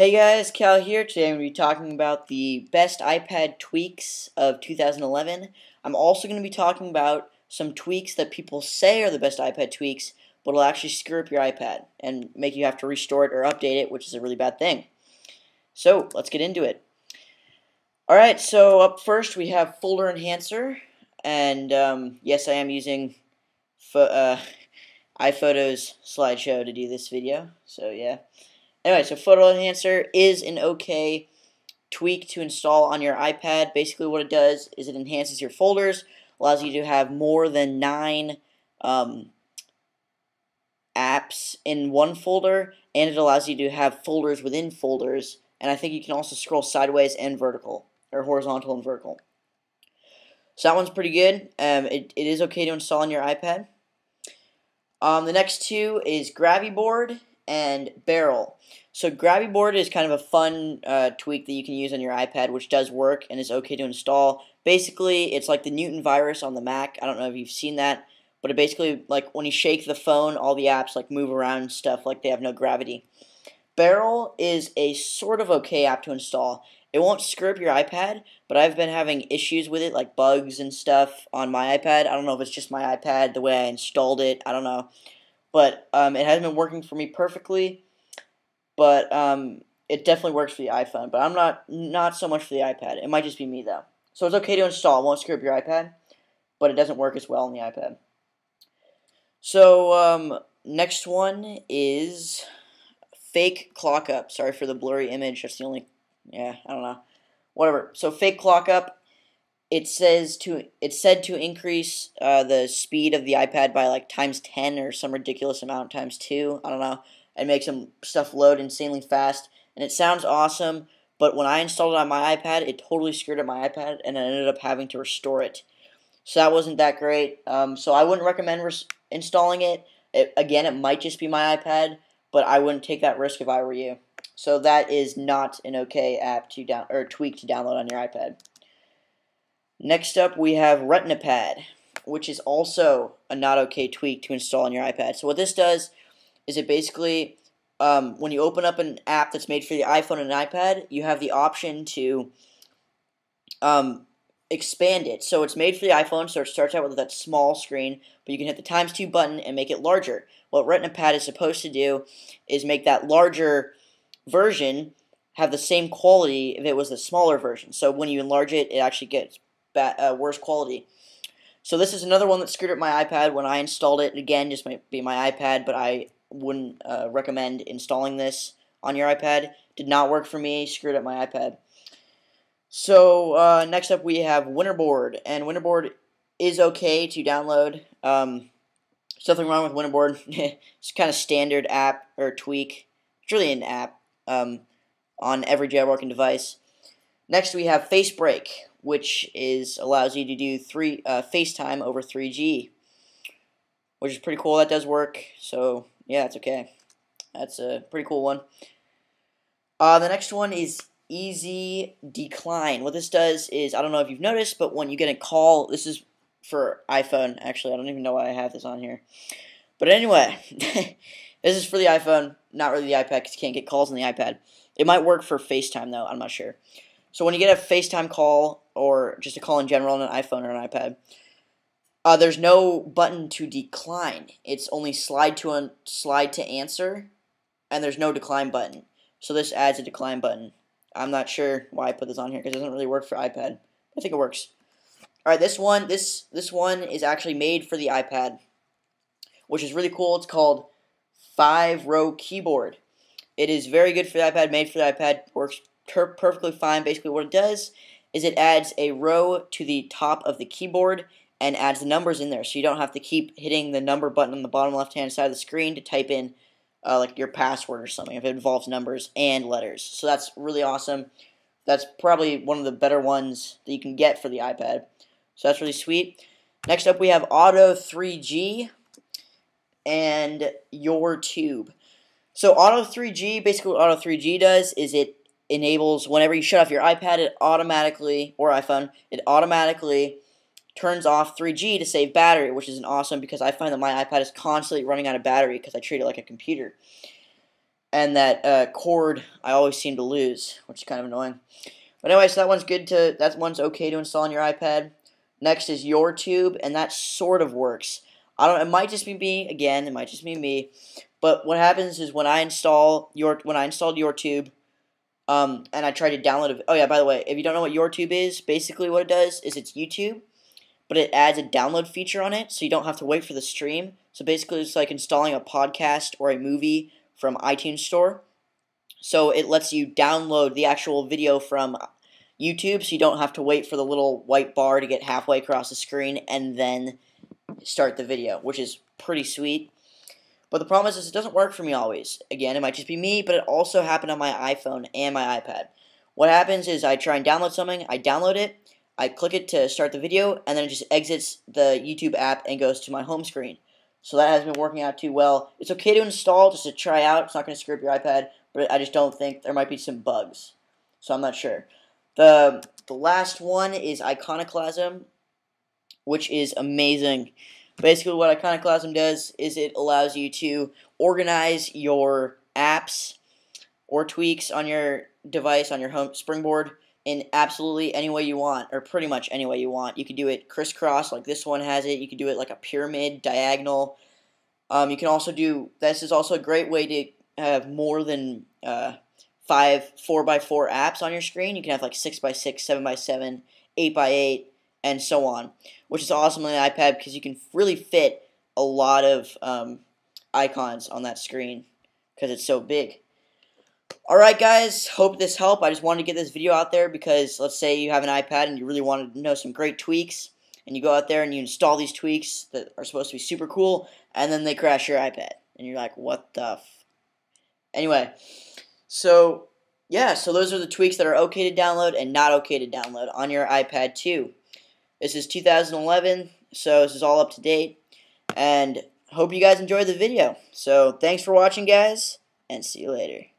Hey guys, Cal here. Today I'm going to be talking about the best iPad tweaks of 2011. I'm also going to be talking about some tweaks that people say are the best iPad tweaks, but will actually screw up your iPad and make you have to restore it or update it, which is a really bad thing. So, let's get into it. Alright, so up first we have Folder Enhancer, and um, yes, I am using uh, iPhotos slideshow to do this video, so yeah. Anyway, so Folder Enhancer is an okay tweak to install on your iPad. Basically what it does is it enhances your folders, allows you to have more than nine um, apps in one folder, and it allows you to have folders within folders, and I think you can also scroll sideways and vertical, or horizontal and vertical. So that one's pretty good. Um, it, it is okay to install on your iPad. Um, the next two is GraviBoard and Barrel. So grabby GraviBoard is kind of a fun uh, tweak that you can use on your iPad, which does work and is okay to install. Basically, it's like the Newton virus on the Mac. I don't know if you've seen that, but it basically like when you shake the phone, all the apps like move around and stuff like they have no gravity. Barrel is a sort of okay app to install. It won't screw up your iPad, but I've been having issues with it, like bugs and stuff on my iPad. I don't know if it's just my iPad, the way I installed it. I don't know but um, it hasn't been working for me perfectly. But um, it definitely works for the iPhone. But I'm not not so much for the iPad. It might just be me though. So it's okay to install. It won't screw up your iPad, but it doesn't work as well on the iPad. So um, next one is FakeClockUp. Sorry for the blurry image. That's the only. Yeah, I don't know. Whatever. So FakeClockUp it says to it's said to increase uh, the speed of the iPad by like times 10 or some ridiculous amount times 2 I don't know and make some stuff load insanely fast. And it sounds awesome but when I installed it on my iPad it totally screwed up my iPad and I ended up having to restore it. So that wasn't that great. Um, so I wouldn't recommend installing it. it again it might just be my iPad but I wouldn't take that risk if I were you. So that is not an okay app to down or tweak to download on your iPad Next up, we have RetinaPad, which is also a not okay tweak to install on your iPad. So what this does is it basically, um, when you open up an app that's made for the iPhone and iPad, you have the option to um, expand it. So it's made for the iPhone, so it starts out with that small screen, but you can hit the times 2 button and make it larger. What RetinaPad is supposed to do is make that larger version have the same quality if it was the smaller version. So when you enlarge it, it actually gets bad, uh, worse quality. So this is another one that screwed up my iPad when I installed it. Again, just might be my iPad, but I wouldn't uh, recommend installing this on your iPad. Did not work for me. Screwed up my iPad. So uh, next up we have Winterboard, and Winterboard is okay to download. Um, nothing wrong with Winterboard. it's kind of standard app or tweak. It's really an app um, on every jailbroken device. Next we have FaceBreak, which is allows you to do three uh, FaceTime over 3G, which is pretty cool. That does work. So yeah, it's okay. That's a pretty cool one. Uh, the next one is Easy Decline. What this does is I don't know if you've noticed, but when you get a call, this is for iPhone. Actually, I don't even know why I have this on here. But anyway, this is for the iPhone, not really the iPad because you can't get calls on the iPad. It might work for FaceTime though. I'm not sure. So when you get a FaceTime call or just a call in general on an iPhone or an iPad, uh, there's no button to decline. It's only slide to un- slide to answer, and there's no decline button. So this adds a decline button. I'm not sure why I put this on here because it doesn't really work for iPad. I think it works. All right, this one this this one is actually made for the iPad, which is really cool. It's called Five Row Keyboard. It is very good for the iPad. Made for the iPad. Works perfectly fine. Basically, what it does is it adds a row to the top of the keyboard and adds the numbers in there, so you don't have to keep hitting the number button on the bottom left-hand side of the screen to type in uh, like your password or something if it involves numbers and letters. So that's really awesome. That's probably one of the better ones that you can get for the iPad. So that's really sweet. Next up, we have Auto 3G and YourTube. So Auto 3G, basically what Auto 3G does is it enables whenever you shut off your iPad, it automatically or iPhone, it automatically turns off 3G to save battery, which is an awesome because I find that my iPad is constantly running out of battery because I treat it like a computer. and that uh, cord I always seem to lose, which is kind of annoying. But anyway, so that one's good to that one's okay to install on your iPad. Next is YourTube, and that sort of works. I don't. It might just be me again. It might just be me. But what happens is when I install your when I installed YourTube, um, and I tried to download it. Oh yeah, by the way, if you don't know what YourTube is, basically what it does is it's YouTube, but it adds a download feature on it, so you don't have to wait for the stream. So basically, it's like installing a podcast or a movie from iTunes Store. So it lets you download the actual video from YouTube, so you don't have to wait for the little white bar to get halfway across the screen and then start the video, which is pretty sweet. But the problem is, it doesn't work for me always. Again, it might just be me, but it also happened on my iPhone and my iPad. What happens is I try and download something, I download it, I click it to start the video, and then it just exits the YouTube app and goes to my home screen. So that has been working out too well. It's okay to install just to try out. It's not going to screw up your iPad, but I just don't think there might be some bugs. So I'm not sure. The the last one is Iconoclasm, which is amazing. Basically, what Iconoclasm does is it allows you to organize your apps or tweaks on your device, on your home springboard, in absolutely any way you want, or pretty much any way you want. You can do it crisscross, like this one has it. You can do it like a pyramid, diagonal. Um, you can also do, this is also a great way to have more than uh, five four by four apps on your screen. You can have like six by six, seven by seven, eight by eight and so on, which is awesome on the iPad because you can really fit a lot of um, icons on that screen because it's so big. Alright guys, hope this helped. I just wanted to get this video out there because let's say you have an iPad and you really want to know some great tweaks and you go out there and you install these tweaks that are supposed to be super cool and then they crash your iPad and you're like, what the Anyway, so yeah, so those are the tweaks that are okay to download and not okay to download on your iPad too. This is 2011, so this is all up to date and hope you guys enjoyed the video. So thanks for watching guys and see you later.